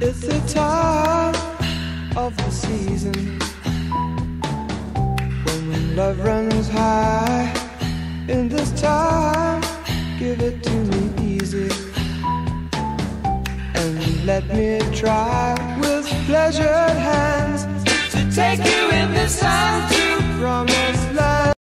It's the time of the season when love runs high. In this time, give it to me easy and let me try with pleasured hands to take you in this time